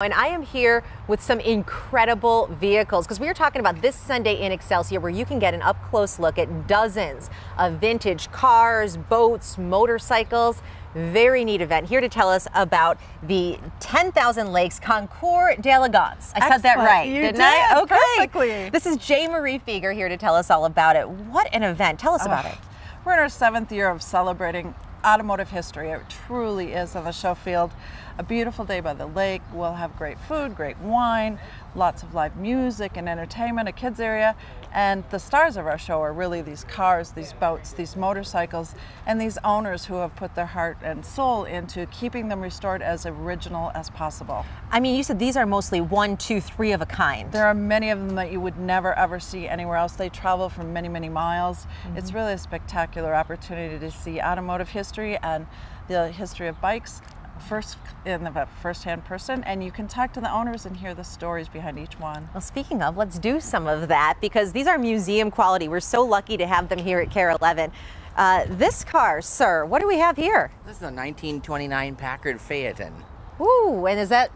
And I am here with some incredible vehicles because we are talking about this Sunday in Excelsior where you can get an up close look at dozens of vintage cars, boats, motorcycles. Very neat event. Here to tell us about the 10,000 Lakes Concours d'Elegance. I said that right, You didn't did, I? Okay. perfectly. This is Jay Marie Fieger here to tell us all about it. What an event. Tell us about Oh, it. We're in our seventh year of celebrating automotive history. It truly is on the show field. A beautiful day by the lake. We'll have great food, great wine, lots of live music and entertainment, a kids area. And the stars of our show are really these cars, these boats, these motorcycles, and these owners who have put their heart and soul into keeping them restored as original as possible. I mean, you said these are mostly one, two, three of a kind. There are many of them that you would never ever see anywhere else. They travel for many, many miles. Mm-hmm. It's really a spectacular opportunity to see automotive history and the history of bikes first in the first-hand person and you can talk to the owners and hear the stories behind each one. Well, speaking of, let's do some of that because these are museum quality. We're so lucky to have them here at KARE 11. Uh, this car, sir, what do we have here? This is a 1929 Packard Phaeton. Ooh, and is that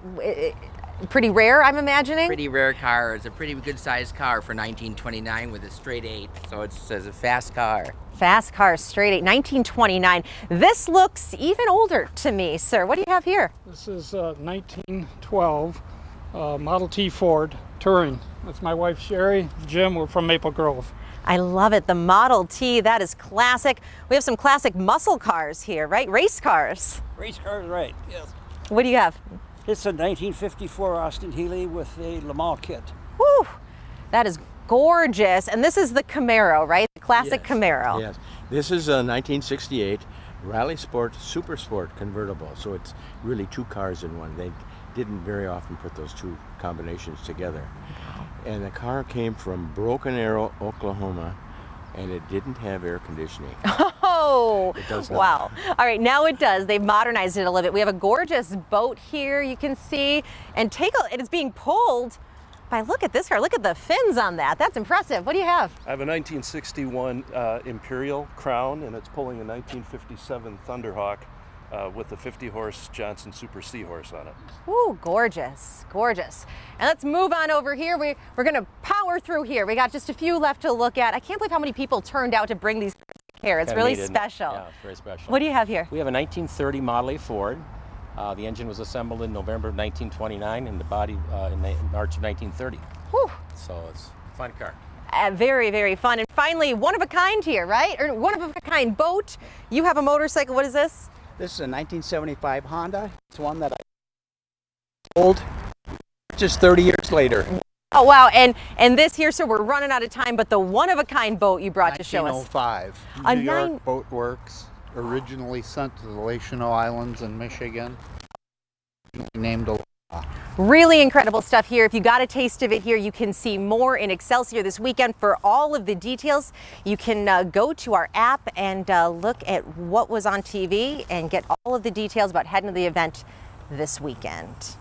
pretty rare, I'm imagining? Pretty rare car. It's a pretty good sized car for 1929 with a straight eight. So it's, it's a fast car. Fast car, straight eight, 1929. This looks even older to me, sir. What do you have here? This is uh, 1912 uh, Model T Ford Touring. That's my wife Sherry. Jim, we're from Maple Grove. I love it. The Model T, that is classic. We have some classic muscle cars here, right? Race cars. Race cars, right, yes. What do you have? It's a 1954 Austin Healey with a Le Mans kit. Whew, that is gorgeous. And this is the Camaro, right? The classic Yes, Camaro. Yes. This is a 1968 Rally Sport Super Sport convertible. So it's really two cars in one. They didn't very often put those two combinations together. And the car came from Broken Arrow, Oklahoma, and it didn't have air conditioning. Oh, does wow. All right, now it does. They've modernized it a little bit. We have a gorgeous boat here you can see. And take a, it is being pulled by, look at this car. Look at the fins on that. That's impressive. What do you have? I have a 1961 uh, Imperial Crown, and it's pulling a 1957 Thunderhawk uh, with a 50 horse Johnson Super Seahorse on it. Ooh, gorgeous, gorgeous. And let's move on over here. We, we're gonna power through here. We got just a few left to look at. I can't believe how many people turned out to bring these here. It's Kinda really neat, isn't special. Yeah, very special. What do you have here? We have a 1930 Model A Ford. Uh, the engine was assembled in November of 1929 and the body uh, in the- March of 1930. Whew. So it's a fun car. Uh, very, very fun. And finally, one of a kind here, right? Or one of a kind boat. You have a motorcycle. What is this? This is a 1975 Honda. It's one that I sold just 30 years later. Oh wow! And and this here, so we're running out of time. But the one of a kind boat you brought to show us. 1905. A New York nine- Boat Works, originally sent to the Les Cheneaux Islands in Michigan. Named a Really incredible stuff here. If you got a taste of it here, you can see more in Excelsior this weekend. For all of the details, you can uh, go to our app and uh, look at what was on TV and get all of the details about heading to the event this weekend.